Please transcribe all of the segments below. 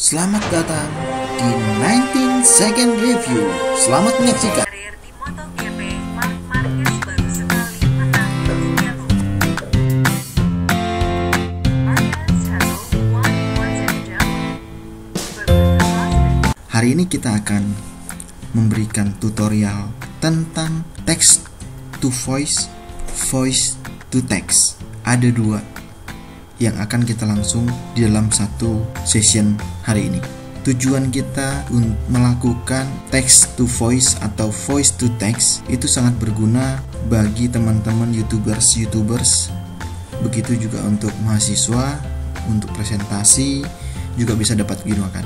Selamat datang di 19 Second Review. Selamat menyaksikan. Hari ini kita akan memberikan tutorial tentang text to voice, voice to text. Ada dua yang akan kita langsung di dalam satu session hari ini. Tujuan kita melakukan text to voice atau voice to text itu sangat berguna bagi teman-teman youtubers youtubers. Begitu juga untuk mahasiswa untuk presentasi juga bisa dapat digunakan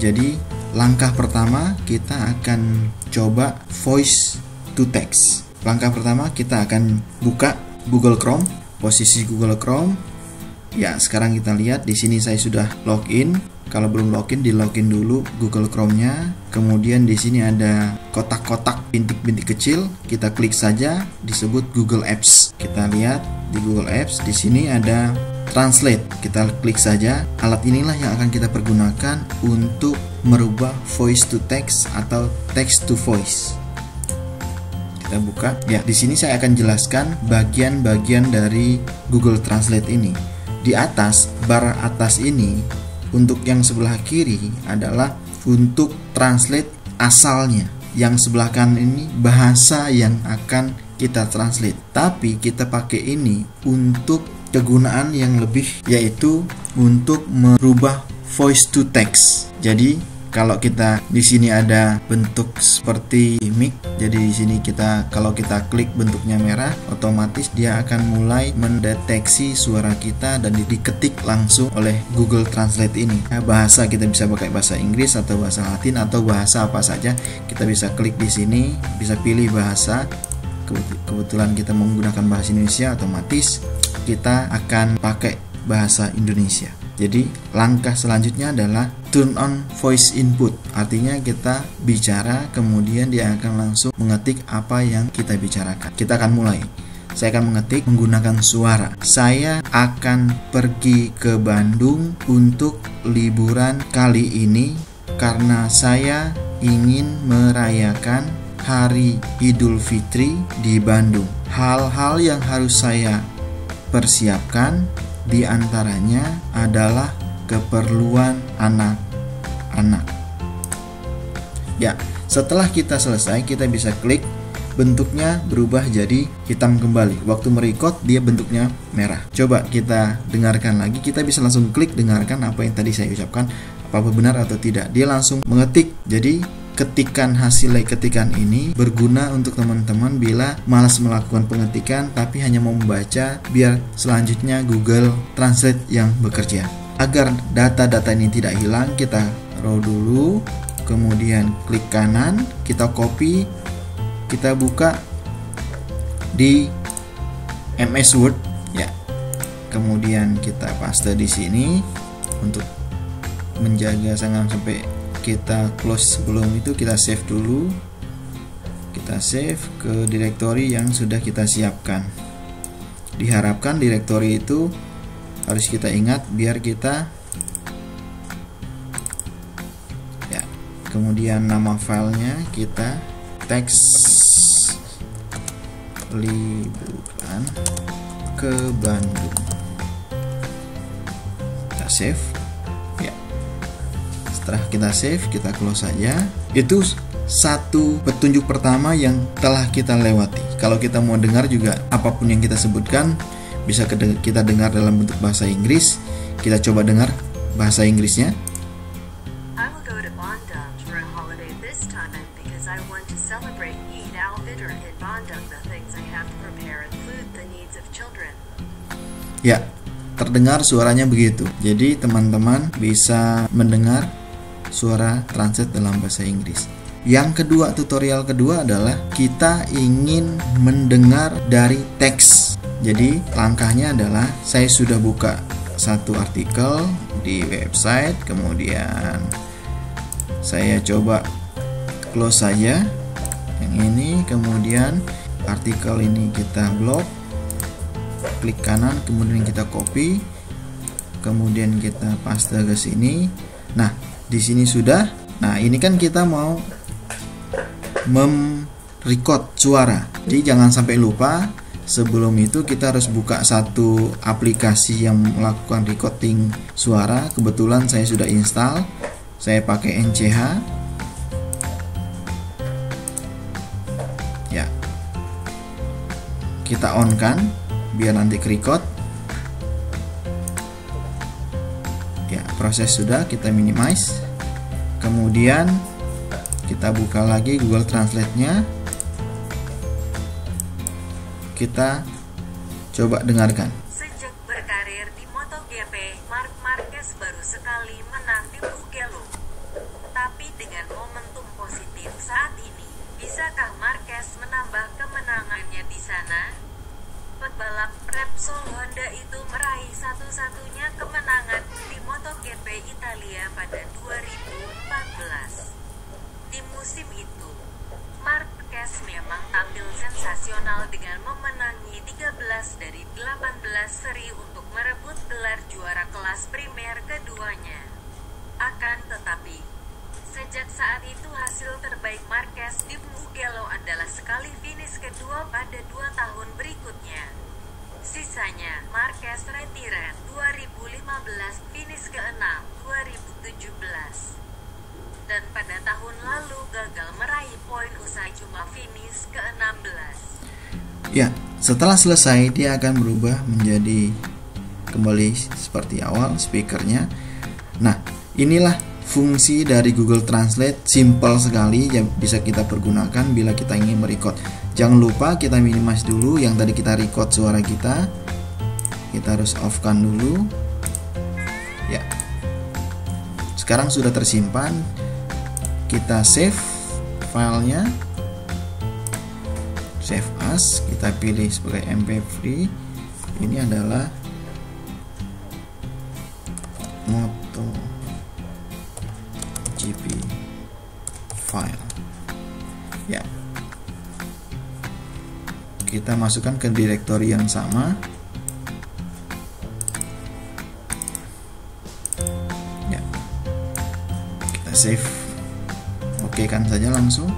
jadi langkah pertama kita akan coba voice to text. Langkah pertama kita akan buka Google Chrome posisi Google Chrome ya sekarang kita lihat di sini saya sudah login. Kalau belum login di login dulu Google Chrome-nya. Kemudian di sini ada kotak-kotak bintik-bintik kecil. Kita klik saja disebut Google Apps. Kita lihat di Google Apps di sini ada Translate. Kita klik saja. Alat inilah yang akan kita pergunakan untuk merubah voice to text atau text to voice. Kita buka. Ya di sini saya akan jelaskan bagian-bagian dari Google Translate ini di atas bar atas ini untuk yang sebelah kiri adalah untuk translate asalnya. Yang sebelah kanan ini bahasa yang akan kita translate. Tapi kita pakai ini untuk kegunaan yang lebih yaitu untuk merubah voice to text. Jadi kalau kita di sini ada bentuk seperti mic jadi di sini kita kalau kita klik bentuknya merah otomatis dia akan mulai mendeteksi suara kita dan diketik langsung oleh Google Translate ini. Nah, bahasa kita bisa pakai bahasa Inggris atau bahasa Latin atau bahasa apa saja. Kita bisa klik di sini bisa pilih bahasa. Kebetulan kita menggunakan bahasa Indonesia otomatis kita akan pakai bahasa Indonesia jadi langkah selanjutnya adalah turn on voice input. Artinya kita bicara kemudian dia akan langsung mengetik apa yang kita bicarakan. Kita akan mulai. Saya akan mengetik menggunakan suara. Saya akan pergi ke Bandung untuk liburan kali ini karena saya ingin merayakan Hari Idul Fitri di Bandung. Hal-hal yang harus saya persiapkan di antaranya adalah keperluan anak-anak. Ya, setelah kita selesai, kita bisa klik bentuknya berubah jadi hitam kembali. Waktu merecord dia bentuknya merah. Coba kita dengarkan lagi. Kita bisa langsung klik dengarkan apa yang tadi saya ucapkan apakah benar atau tidak. Dia langsung mengetik. Jadi ketikan hasil ketikan ini berguna untuk teman-teman bila malas melakukan pengetikan tapi hanya mau membaca biar selanjutnya Google Translate yang bekerja. Agar data-data ini tidak hilang, kita row dulu, kemudian klik kanan, kita copy, kita buka di MS Word ya. Kemudian kita paste di sini untuk menjaga jangan sampai kita close sebelum itu kita save dulu. Kita save ke directory yang sudah kita siapkan. Diharapkan directory itu harus kita ingat biar kita ya kemudian nama filenya kita teks liburan ke Bandung. Kita save setelah kita save kita close saja. Itu satu petunjuk pertama yang telah kita lewati. Kalau kita mau dengar juga apa pun yang kita sebutkan bisa kita dengar dalam bentuk bahasa Inggris. Kita coba dengar bahasa Inggrisnya. Ya terdengar suaranya begitu. Jadi teman-teman bisa mendengar suara translate dalam bahasa Inggris. Yang kedua, tutorial kedua adalah kita ingin mendengar dari teks. Jadi, langkahnya adalah saya sudah buka satu artikel di website, kemudian saya coba close saja yang ini, kemudian artikel ini kita blok, klik kanan, kemudian kita copy, kemudian kita paste ke sini Nah, di sini sudah. Nah, ini kan kita mau mem-record suara. Jadi jangan sampai lupa sebelum itu kita harus buka satu aplikasi yang melakukan recording suara. Kebetulan saya sudah install. Saya pakai NCH. Ya. Kita on kan biar nanti record. Proses sudah kita minimize. Kemudian kita buka lagi Google Translate-nya kita coba dengarkan Sejak berkarir di MotoGP, Marc Marquez baru sekali menang di Mugello. Tapi dengan momentum positif saat ini, bisakah Marquez menambah kemenangannya di sana? Pebalap Repsol Honda itu meraih satu-satunya kemenangan MotoGP Italia pada 2014. Di musim itu, Marquez memang tampil sensasional dengan memenangi 13 dari 18 seri untuk merebut gelar juara kelas primer keduanya. Akan tetapi, sejak saat itu hasil terbaik Marquez di Mugello adalah sekali finish kedua pada dua tahun berikutnya. Sisanya, Marquez retired 2015 finish ke-6 2017 dan pada tahun lalu gagal meraih poin usai cuma finish ke-16. Ya, setelah selesai dia akan berubah menjadi kembali seperti awal speakernya. Nah, inilah fungsi dari Google Translate simple sekali yang bisa kita pergunakan bila kita ingin merecord. Jangan lupa kita minimize dulu yang tadi kita record suara kita. Kita harus off kan dulu. Ya. Sekarang sudah tersimpan kita save filenya save as kita pilih sebagai mp3 ini adalah kita masukkan ke direktori yang sama. Ya. Kita save. Oke kan saja langsung.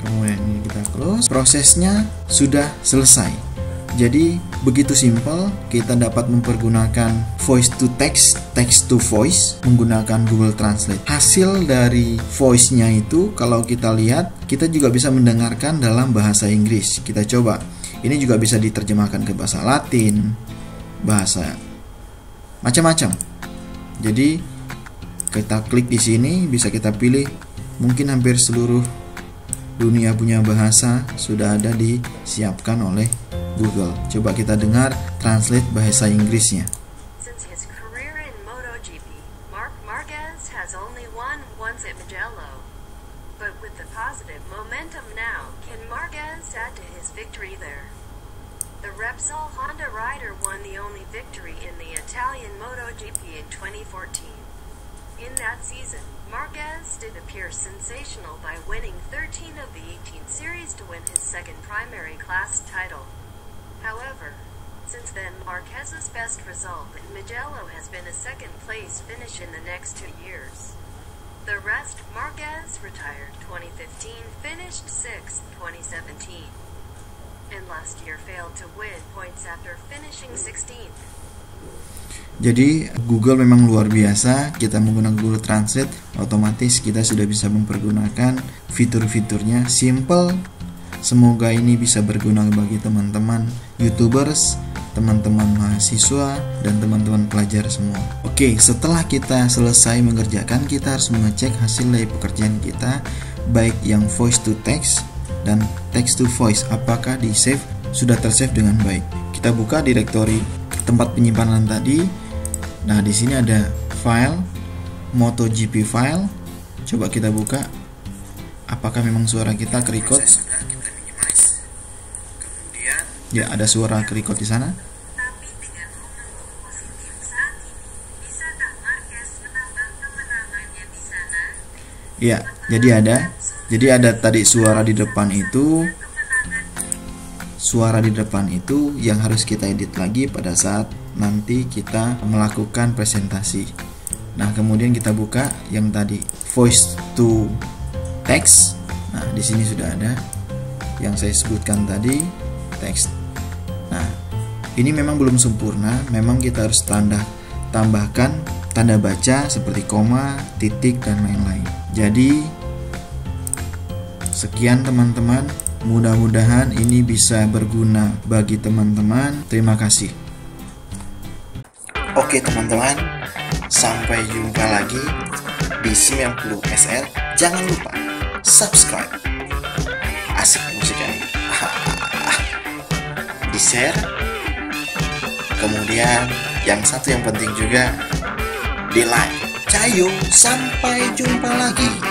Kemudian ini kita close. Prosesnya sudah selesai jadi begitu simpel kita dapat mempergunakan voice to text text to voice menggunakan Google Translate. Hasil dari voice-nya itu kalau kita lihat kita juga bisa mendengarkan dalam bahasa Inggris. Kita coba. Ini juga bisa diterjemahkan ke bahasa Latin bahasa macam-macam. Jadi kita klik di sini bisa kita pilih mungkin hampir seluruh dunia punya bahasa sudah ada disiapkan oleh Google. Coba kita dengar translate bahasa Inggrisnya. The Repsol Honda rider won the only victory in the Italian MotoGP in 2014. In that season, Marquez did appear sensational by winning 13 of the 18 series to win his second primary class title. However, since then Marquez's best result in Mugello has been a second place finish in the next two years. The rest, Marquez retired 2015, finished 6th 2017, and last year failed to win points after finishing 16th. Jadi Google memang luar biasa. Kita menggunakan Google Translate, otomatis kita sudah bisa mempergunakan fitur-fiturnya. Simple. Semoga ini bisa berguna bagi teman-teman YouTubers, teman-teman mahasiswa, dan teman-teman pelajar semua. Oke, setelah kita selesai mengerjakan, kita harus mengecek hasil dari pekerjaan kita, baik yang voice to text dan text to voice. Apakah di save sudah tersave dengan baik? Kita buka direktori tempat penyimpanan tadi. Nah, di sini ada file MotoGP file. Coba kita buka. Apakah memang suara kita ke record? Ya, ada suara ke record di sana. Ya, jadi ada. Jadi ada tadi suara di depan itu, suara di depan itu yang harus kita edit lagi pada saat nanti kita melakukan presentasi. Nah, kemudian kita buka yang tadi voice to text. Nah, di sini sudah ada yang saya sebutkan tadi text. Nah, ini memang belum sempurna, memang kita harus tanda tambahkan tanda baca seperti koma, titik dan lain-lain. Jadi sekian teman-teman, mudah-mudahan ini bisa berguna bagi teman-teman. Terima kasih. Oke teman-teman, sampai jumpa lagi di 90 SR. Jangan lupa subscribe. Asik musiknya. Di share. Kemudian yang satu yang penting juga di like. Cayo, sampai jumpa lagi.